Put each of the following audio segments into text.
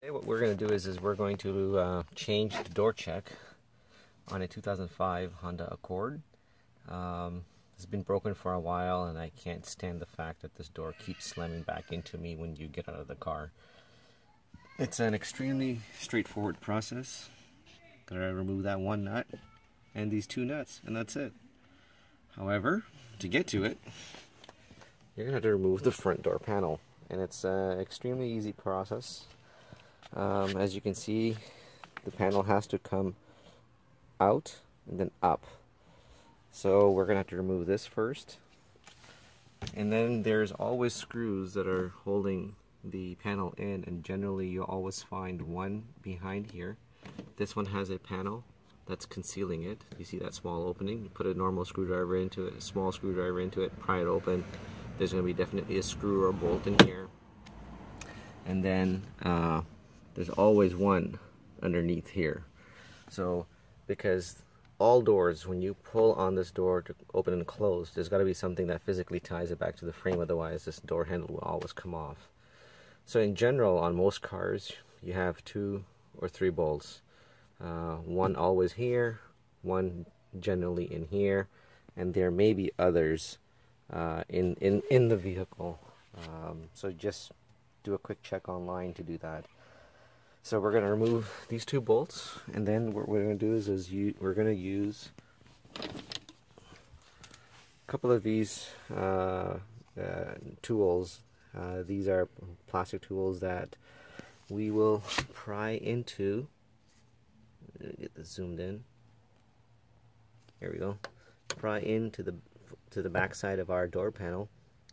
Today what we're going to do is, is we're going to uh, change the door check on a 2005 Honda Accord. Um, it's been broken for a while and I can't stand the fact that this door keeps slamming back into me when you get out of the car. It's an extremely straightforward process. Gotta remove that one nut and these two nuts and that's it. However, to get to it, you're gonna have to remove the front door panel and it's an extremely easy process. Um, as you can see, the panel has to come out and then up. So we're going to have to remove this first. And then there's always screws that are holding the panel in and generally you'll always find one behind here. This one has a panel that's concealing it. You see that small opening? You put a normal screwdriver into it, a small screwdriver into it, pry it open. There's going to be definitely a screw or a bolt in here. And then uh, there's always one underneath here. So because all doors, when you pull on this door to open and close, there's got to be something that physically ties it back to the frame, otherwise this door handle will always come off. So in general, on most cars, you have two or three bolts. Uh, one always here, one generally in here, and there may be others uh, in, in, in the vehicle. Um, so just do a quick check online to do that. So we're going to remove these two bolts, and then what we're going to do is, is you, we're going to use a couple of these uh, uh, tools. Uh, these are plastic tools that we will pry into. Get this zoomed in. There we go. Pry into the to the back side of our door panel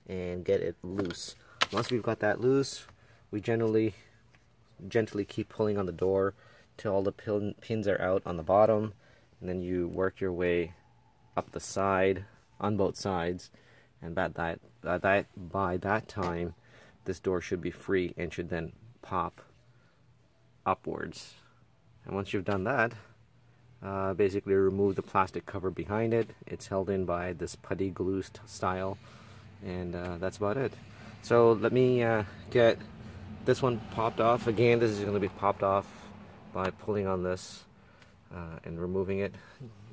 and get it loose. Once we've got that loose, we generally gently keep pulling on the door till all the pin, pins are out on the bottom and then you work your way up the side on both sides and by that, by that, by that time this door should be free and should then pop upwards. And once you've done that uh, basically remove the plastic cover behind it. It's held in by this putty glue style and uh, that's about it. So let me uh, get this one popped off. Again, this is going to be popped off by pulling on this uh, and removing it.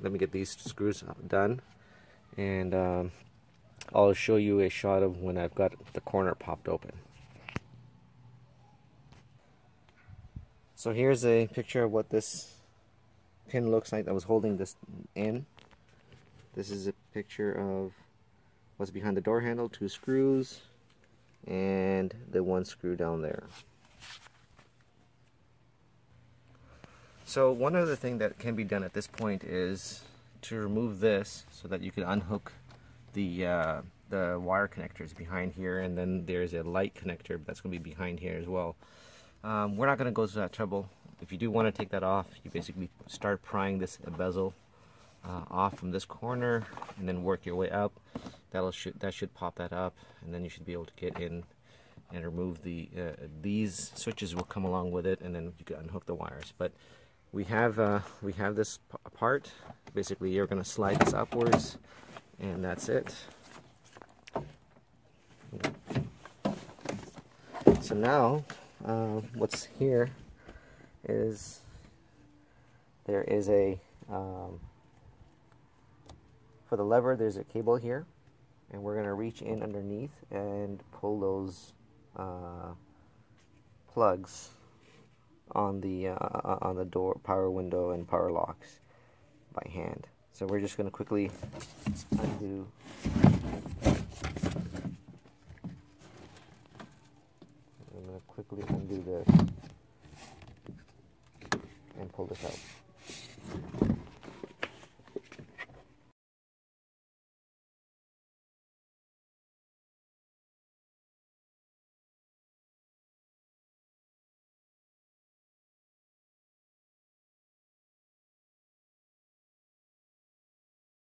Let me get these screws done and um, I'll show you a shot of when I've got the corner popped open. So here's a picture of what this pin looks like that was holding this in. This is a picture of what's behind the door handle, two screws, and the one screw down there. So one other thing that can be done at this point is to remove this so that you can unhook the uh, the wire connectors behind here and then there's a light connector that's going to be behind here as well. Um, we're not going to go to that trouble. If you do want to take that off, you basically start prying this bezel uh, off from this corner and then work your way up that'll should that should pop that up and then you should be able to get in and remove the uh, these switches will come along with it and then you can unhook the wires. But we have uh, we have this part. Basically you're gonna slide this upwards and that's it. So now uh, what's here is there is a um, for the lever, there's a cable here, and we're going to reach in underneath and pull those uh, plugs on the uh, on the door, power window, and power locks by hand. So we're just going to quickly undo. I'm going to quickly undo this and pull this out.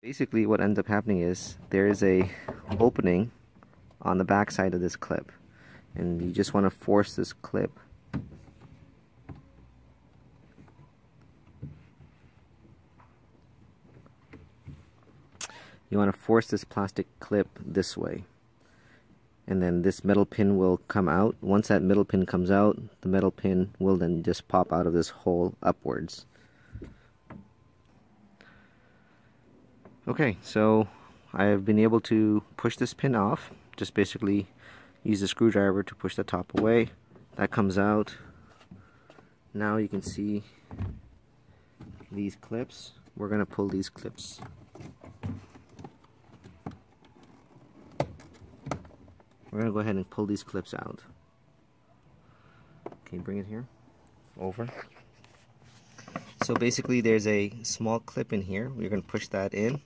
Basically what ends up happening is there is a opening on the back side of this clip and you just want to force this clip you want to force this plastic clip this way and then this metal pin will come out. Once that metal pin comes out, the metal pin will then just pop out of this hole upwards. Okay, so I have been able to push this pin off. Just basically use the screwdriver to push the top away. That comes out. Now you can see these clips. We're going to pull these clips We're going to go ahead and pull these clips out. Can you bring it here? Over. So basically there's a small clip in here. We're going to push that in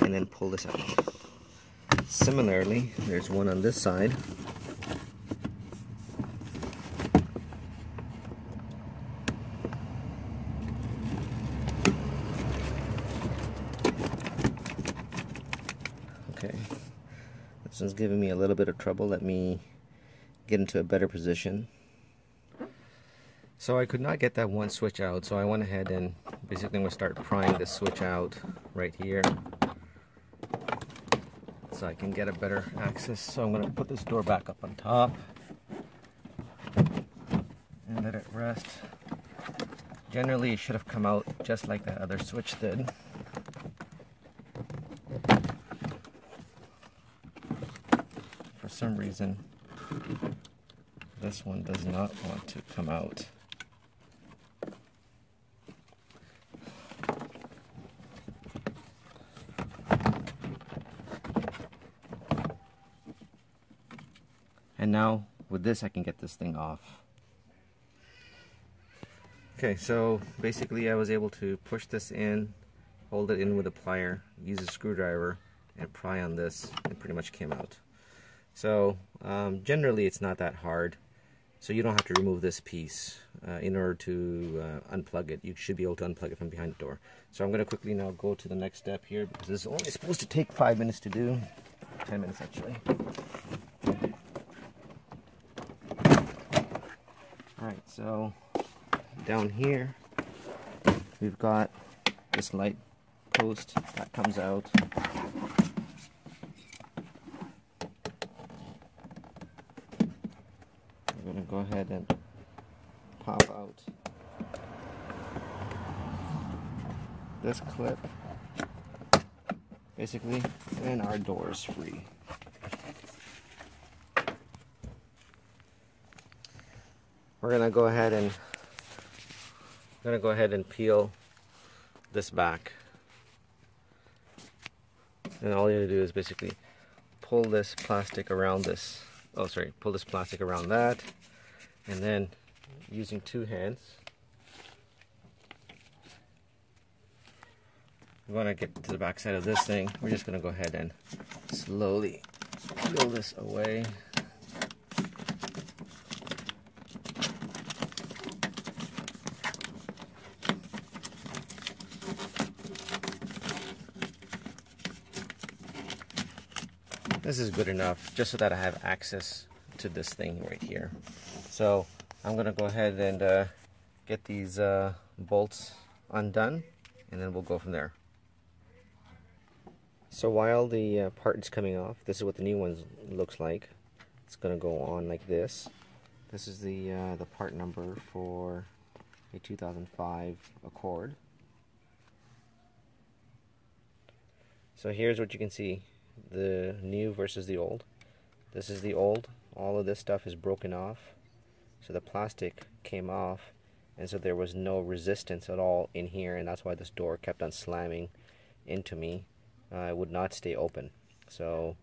and then pull this out. Similarly, there's one on this side. Okay. This one's giving me a little bit of trouble. Let me get into a better position. So I could not get that one switch out, so I went ahead and basically I'm going to start prying this switch out right here so I can get a better access. So I'm going to put this door back up on top and let it rest. Generally it should have come out just like that other switch did. For some reason this one does not want to come out. And now with this I can get this thing off. Okay, so basically I was able to push this in, hold it in with a plier, use a screwdriver, and pry on this, and pretty much came out. So um, generally it's not that hard. So you don't have to remove this piece uh, in order to uh, unplug it. You should be able to unplug it from behind the door. So I'm going to quickly now go to the next step here because this is only supposed to take five minutes to do. Ten minutes actually. Alright, so down here we've got this light post that comes out. We're going to go ahead and pop out this clip basically and our door is free we're gonna go ahead and gonna go ahead and peel this back. And all you have to do is basically pull this plastic around this oh sorry pull this plastic around that. And then using two hands we want to get to the back side of this thing. We're just going to go ahead and slowly peel this away This is good enough just so that I have access to this thing right here. So I'm to go ahead and uh, get these uh, bolts undone and then we'll go from there. So while the uh, part is coming off, this is what the new one looks like. It's to go on like this. This is the uh, the part number for a 2005 Accord. So here's what you can see, the new versus the old. This is the old. All of this stuff is broken off. So the plastic came off and so there was no resistance at all in here and that's why this door kept on slamming into me. Uh, it would not stay open. So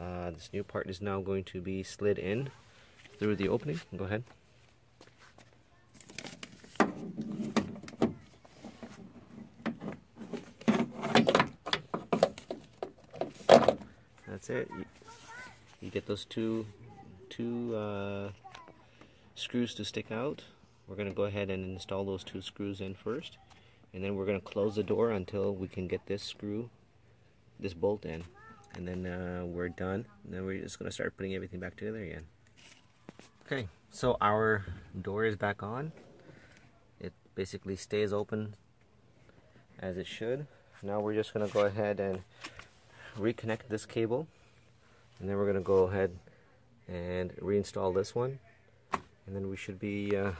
uh, this new part is now going to be slid in through the opening. Go ahead. That's it. You, you get those two two uh, screws to stick out. We're going to go ahead and install those two screws in first. And then we're going to close the door until we can get this screw, this bolt in. And then uh, we're done. And then we're just going to start putting everything back together again. Okay, so our door is back on. It basically stays open as it should. Now we're just going to go ahead and reconnect this cable. And then we're going to go ahead and reinstall this one. And then we should be uh,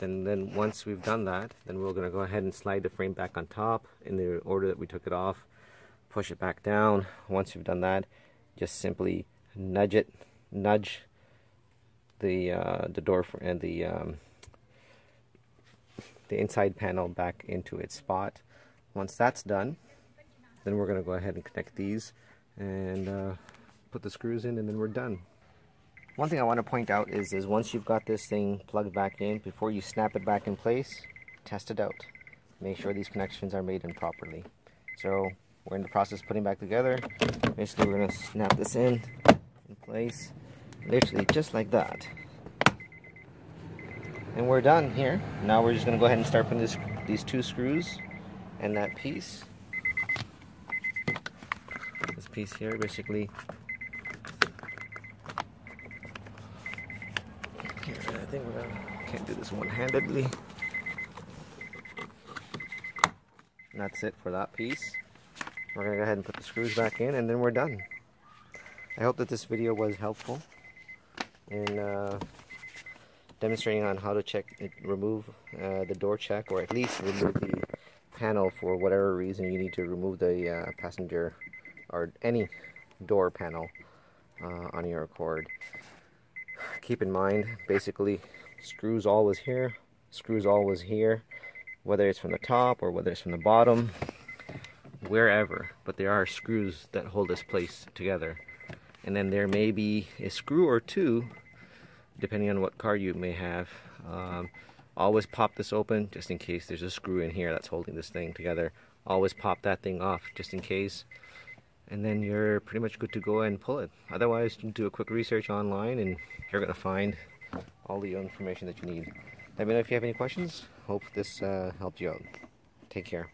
then then once we've done that then we're going to go ahead and slide the frame back on top in the order that we took it off push it back down. Once you've done that just simply nudge it nudge the uh, the door and the um, the inside panel back into its spot. Once that's done then we're going to go ahead and connect these and uh, put the screws in and then we're done one thing I want to point out is, is once you've got this thing plugged back in, before you snap it back in place, test it out. Make sure these connections are made in properly. So we're in the process of putting back together. Basically we're going to snap this in, in place, literally just like that. And we're done here. Now we're just going to go ahead and start putting this, these two screws and that piece. Piece here basically I think gonna can't do this one-handedly. that's it for that piece. We're gonna go ahead and put the screws back in and then we're done. I hope that this video was helpful in uh, demonstrating on how to check, remove uh, the door check or at least remove the panel for whatever reason you need to remove the uh, passenger or any door panel uh, on your Accord keep in mind basically screws always here screws always here whether it's from the top or whether it's from the bottom wherever. But there are screws that hold this place together. And then there may be a screw or two depending on what car you may have. Um, always pop this open just in case there's a screw in here that's holding this thing together. Always pop that thing off just in case and then you're pretty much good to go and pull it. Otherwise, do a quick research online and you're going to find all the information that you need. Let me know if you have any questions. Hope this uh, helped you out. Take care.